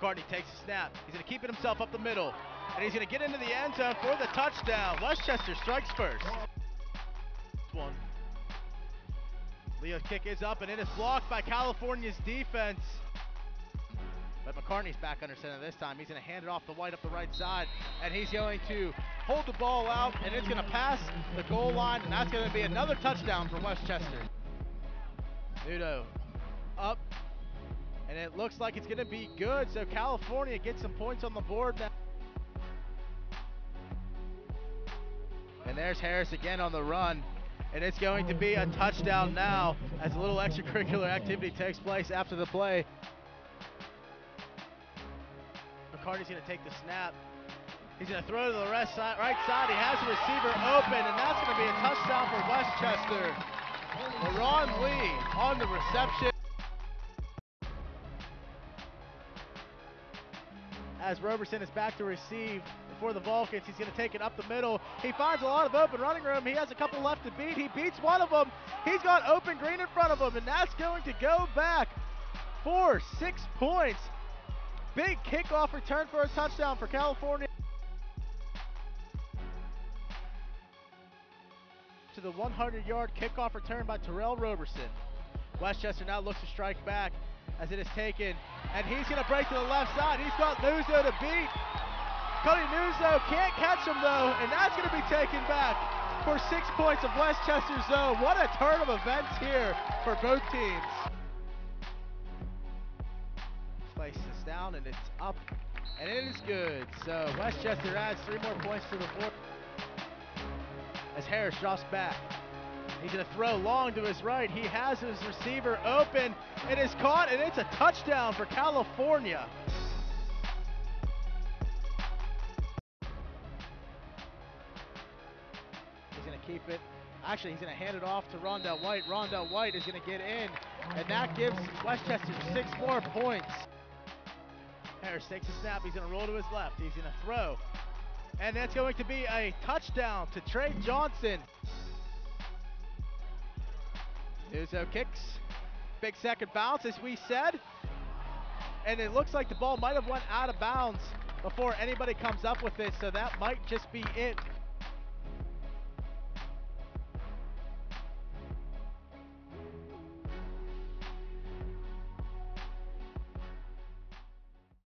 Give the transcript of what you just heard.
McCartney takes a snap. He's going to keep it himself up the middle. And he's going to get into the end zone for the touchdown. West Chester strikes first. One. Leo's kick is up and it is blocked by California's defense. But McCartney's back under center this time. He's going to hand it off the white up the right side, and he's going to hold the ball out, and it's going to pass the goal line, and that's going to be another touchdown for West Chester. Nudo up, and it looks like it's going to be good. So California gets some points on the board now. And there's Harris again on the run. And it's going to be a touchdown now as a little extracurricular activity takes place after the play. McCartney's going to take the snap. He's going to throw to the rest side, right side. He has the receiver open, and that's going to be a touchdown for West Chester. LaRon Lee on the reception. As Roberson is back to receive for the Vulcans, he's going to take it up the middle. He finds a lot of open running room. He has a couple left to beat. He beats one of them. He's got open green in front of him, and that's going to go back for six points. Big kickoff return for a touchdown for California. To the 100 yard kickoff return by Terrell Roberson. West Chester now looks to strike back as it is taken, and he's going to break to the left side. He's got Nuzo to beat. Cody Nuzo can't catch him though, and that's going to be taken back for six points of West Chester's zone. What a turn of events here for both teams. Places down and it's up, and it is good. So West Chester adds three more points to the board as Harris drops back. He's going to throw long to his right. He has his receiver open. It is caught, and it's a touchdown for California. He's going to keep it. Actually, he's going to hand it off to Rondell White. Rondell White is going to get in, and that gives West Chester six more points. Harris takes a snap. He's going to roll to his left. He's going to throw. And that's going to be a touchdown to Trey Johnson. Nuzo kicks. Big second bounce, as we said. And it looks like the ball might have went out of bounds before anybody comes up with it. So that might just be it